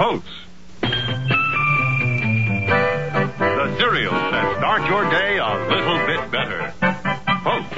Oats. The cereals that start your day a little bit better. Oats.